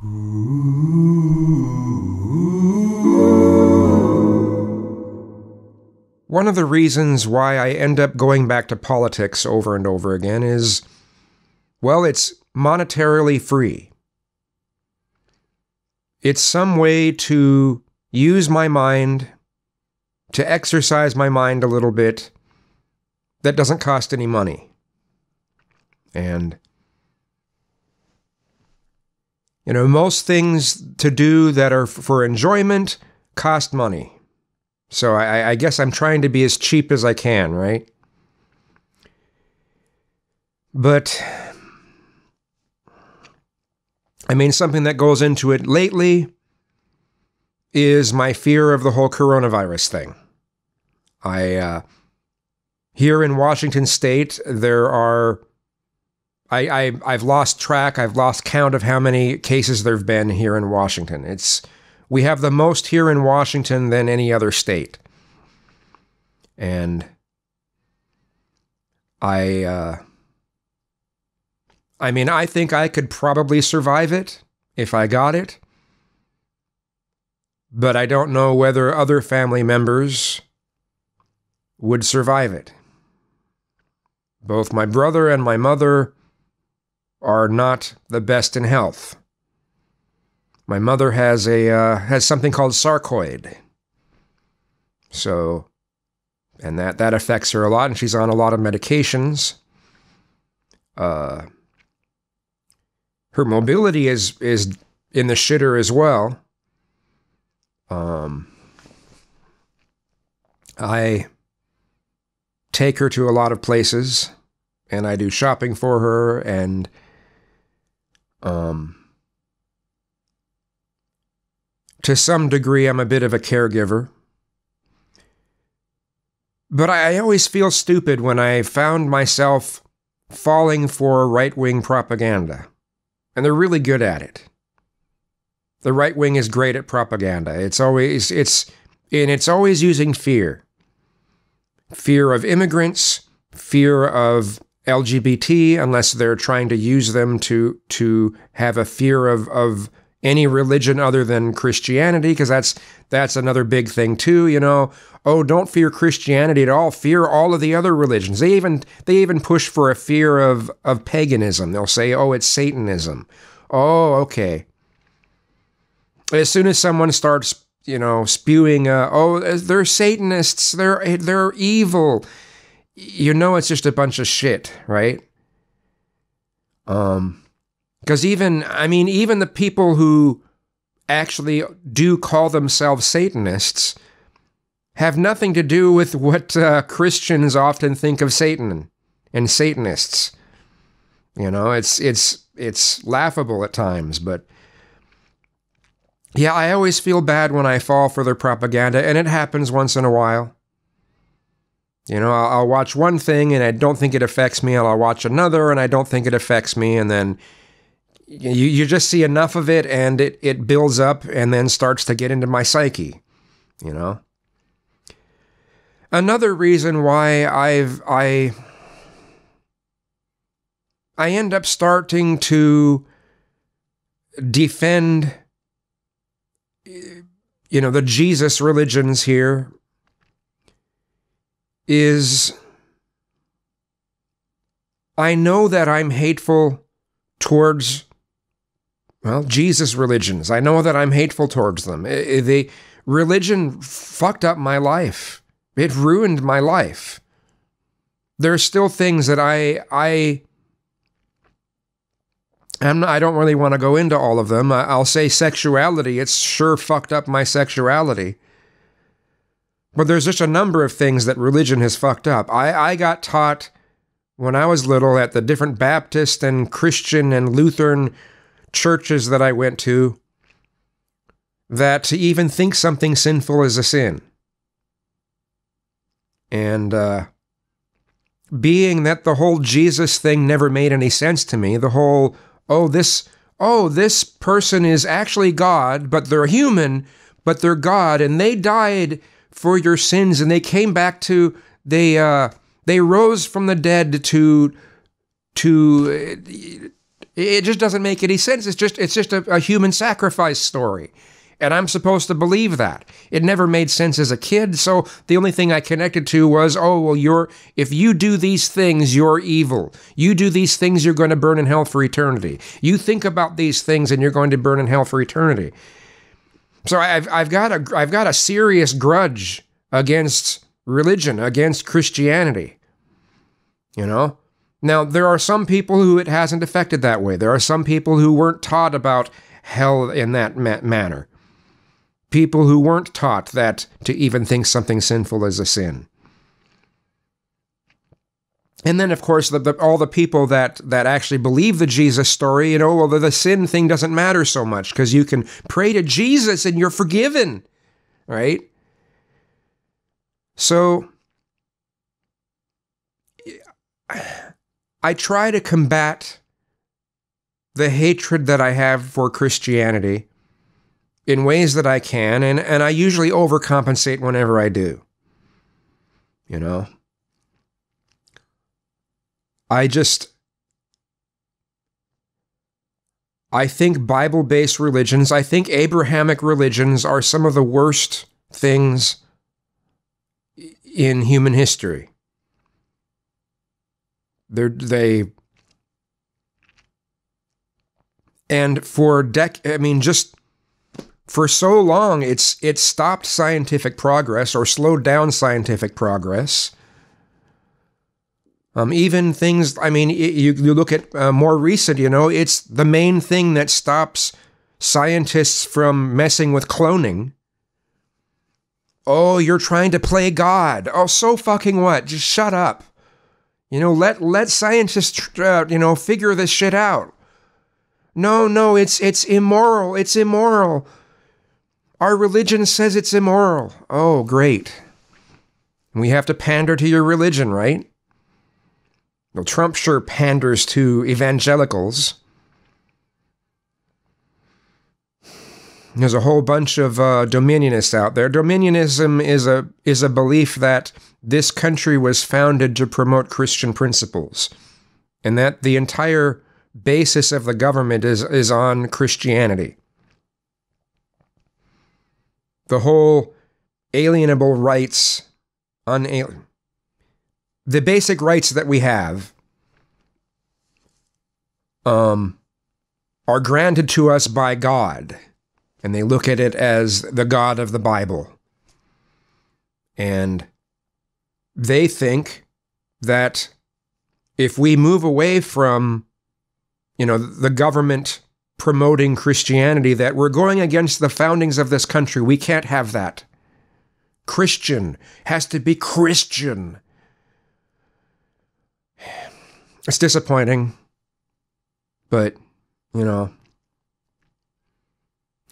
One of the reasons why I end up going back to politics over and over again is, well, it's monetarily free. It's some way to use my mind, to exercise my mind a little bit, that doesn't cost any money. And, you know, most things to do that are for enjoyment cost money. So I, I guess I'm trying to be as cheap as I can, right? But I mean, something that goes into it lately is my fear of the whole coronavirus thing. I, uh, here in Washington state, there are, I, I, I've lost track, I've lost count of how many cases there have been here in Washington. It's, we have the most here in Washington than any other state. And I, uh, I mean, I think I could probably survive it if I got it. But I don't know whether other family members would survive it. Both my brother and my mother are not the best in health. My mother has a uh, has something called sarcoid. So, and that that affects her a lot, and she's on a lot of medications. Uh, her mobility is is in the shitter as well. Um, I take her to a lot of places, and I do shopping for her, and um, to some degree, I'm a bit of a caregiver. But I always feel stupid when I found myself falling for right wing propaganda. And they're really good at it. The right wing is great at propaganda. It's always it's and it's always using fear. Fear of immigrants, fear of LGBT, unless they're trying to use them to to have a fear of of any religion other than Christianity, because that's that's another big thing too. You know, oh, don't fear Christianity at all. Fear all of the other religions. They even they even push for a fear of of paganism. They'll say, oh, it's Satanism. Oh, okay. As soon as someone starts, you know, spewing, uh, oh, they're Satanists. They're they're evil. You know, it's just a bunch of shit, right? Um because even, I mean, even the people who actually do call themselves Satanists have nothing to do with what uh, Christians often think of Satan and Satanists. You know, it's it's it's laughable at times, but yeah, I always feel bad when I fall for their propaganda, and it happens once in a while. You know, I'll, I'll watch one thing and I don't think it affects me, and I'll watch another and I don't think it affects me, and then you, you just see enough of it and it, it builds up and then starts to get into my psyche, you know? Another reason why I've, I, I end up starting to defend, you know, the Jesus religions here is I know that I'm hateful towards well, Jesus religions. I know that I'm hateful towards them. The religion fucked up my life. It ruined my life. There are still things that I I I'm I don't really want to go into all of them. I'll say sexuality. It's sure fucked up my sexuality. But there's just a number of things that religion has fucked up. I, I got taught when I was little at the different Baptist and Christian and Lutheran churches that I went to that to even think something sinful is a sin. And uh, being that the whole Jesus thing never made any sense to me, the whole, oh, this, oh, this person is actually God, but they're human, but they're God, and they died for your sins, and they came back to, they, uh, they rose from the dead to, to It just doesn't make any sense. It's just it's just a, a human sacrifice story. And I'm supposed to believe that. It never made sense as a kid, so the only thing I connected to was, oh, well, you're, if you do these things, you're evil. You do these things, you're going to burn in hell for eternity. You think about these things and you're going to burn in hell for eternity. So I've, I've, got, a, I've got a serious grudge against religion, against Christianity. You know? Now, there are some people who it hasn't affected that way. There are some people who weren't taught about hell in that ma- manner people who weren't taught that to even think something sinful is a sin. And then, of course, the, the, all the people that, that actually believe the Jesus story, you know, well, the, the sin thing doesn't matter so much because you can pray to Jesus and you're forgiven, right? So, I try to combat the hatred that I have for Christianity in ways that I can, and, and I usually overcompensate whenever I do. You know? I just. I think Bible based religions, I think Abrahamic religions are some of the worst things in human history. They're, they. And for dec, I mean, just for so long it's it stopped scientific progress or slowed down scientific progress. Um, even things, I mean, you, you look at uh, more recent, you know, it's the main thing that stops scientists from messing with cloning. Oh, you're trying to play God. Oh, so fucking what? Just shut up. You know, let let scientists, uh, you know, figure this shit out. No, no, it's it's immoral. It's immoral. Our religion says it's immoral. Oh, great. We have to pander to your religion, right? Well, Trump sure panders to evangelicals. There's a whole bunch of uh, dominionists out there. Dominionism is a is a belief that this country was founded to promote Christian principles, and that the entire basis of the government is is on Christianity the whole alienable rights, unalien, the basic rights that we have, um, are granted to us by God, and they look at it as the God of the Bible, and they think that if we move away from, you know, the government promoting Christianity that we're going against the foundings of this country. We can't have that. Christian has to be Christian. It's disappointing, but you know.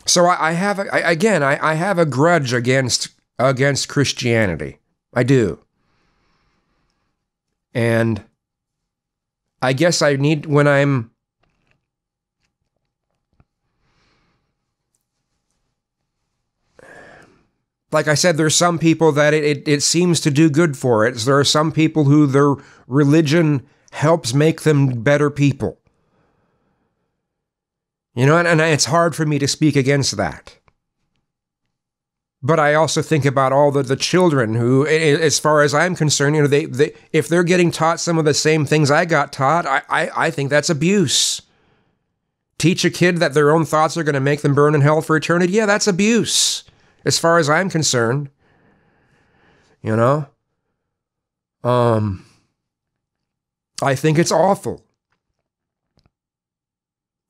So I, I have a, I, again, I, I have a grudge against against Christianity. I do, and I guess I need when I'm like I said, there's some people that it, it, it, seems to do good for it. There are some people who their religion helps make them better people. You know, and, and it's hard for me to speak against that. But I also think about all the, the children who, as far as I'm concerned, you know, they, they if they're getting taught some of the same things I got taught, I, I, I think that's abuse. Teach a kid that their own thoughts are going to make them burn in hell for eternity? Yeah, that's abuse as far as I'm concerned. You know? Um I think it's awful.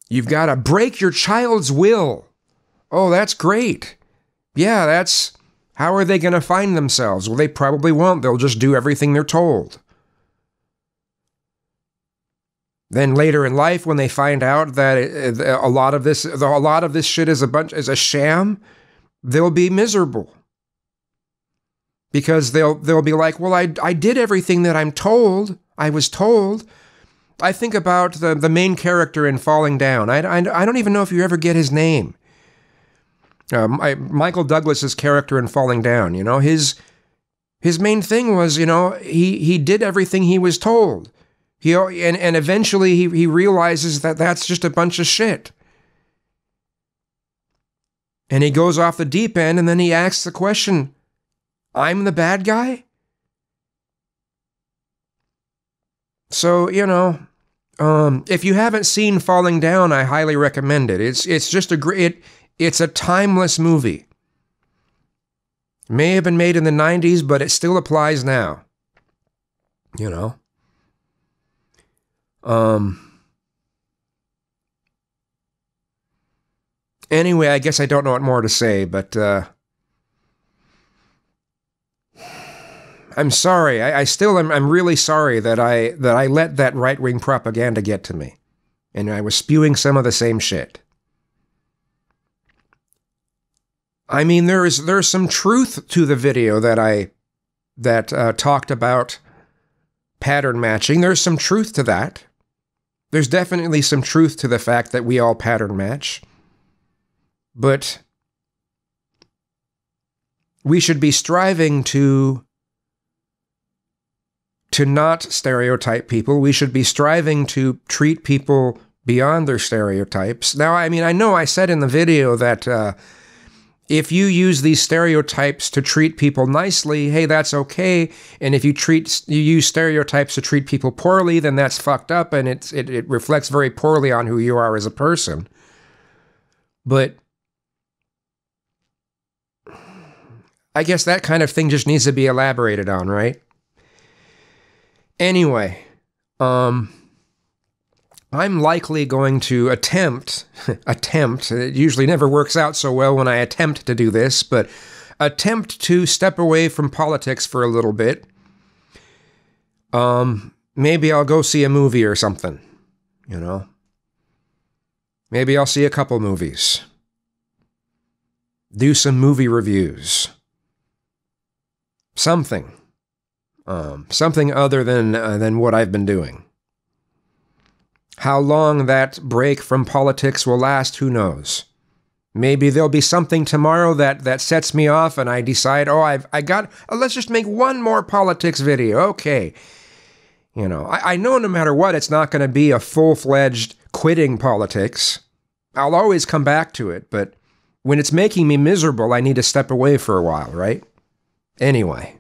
You've got to break your child's will. Oh, that's great. Yeah, that's how are they going to find themselves? Well, they probably won't. They'll just do everything they're told. Then later in life, when they find out that uh, a lot of this, a lot of this shit is a bunch is a sham, they'll be miserable because they'll they'll be like, "Well, I I did everything that I'm told. I was told." I think about the the main character in Falling Down. I, I, I don't even know if you ever get his name. Um, Michael Douglas's character in Falling Down. You know his his main thing was you know he he did everything he was told. He, and, and eventually he, he realizes that that's just a bunch of shit. And he goes off the deep end and then he asks the question I'm the bad guy? So, you know, um, if you haven't seen Falling Down, I highly recommend it. It's it's just a great it, it's a timeless movie. May have been made in the 90s, but it still applies now. You know. Um Anyway, I guess I don't know what more to say, but uh I'm sorry. I, I still am. I'm really sorry that I that I let that right wing propaganda get to me, and I was spewing some of the same shit. I mean, there is there's some truth to the video that I that uh, talked about pattern matching. There's some truth to that. There's definitely some truth to the fact that we all pattern match, but we should be striving to to not stereotype people. We should be striving to treat people beyond their stereotypes. Now, I mean, I know I said in the video that uh, if you use these stereotypes to treat people nicely, hey, that's okay. And if you treat you use stereotypes to treat people poorly, then that's fucked up, and it's it, it reflects very poorly on who you are as a person. But I guess that kind of thing just needs to be elaborated on, right? Anyway, um, I'm likely going to attempt, attempt, it usually never works out so well when I attempt to do this, but attempt to step away from politics for a little bit. Um, maybe I'll go see a movie or something, you know? Maybe I'll see a couple movies. Do some movie reviews. Something um, something other than uh, than what I've been doing. How long that break from politics will last, who knows? Maybe there'll be something tomorrow that that sets me off, and I decide, oh, I've I got. Uh, let's just make one more politics video, okay? You know, I, I know no matter what, it's not going to be a full fledged quitting politics. I'll always come back to it, but when it's making me miserable, I need to step away for a while, right? Anyway.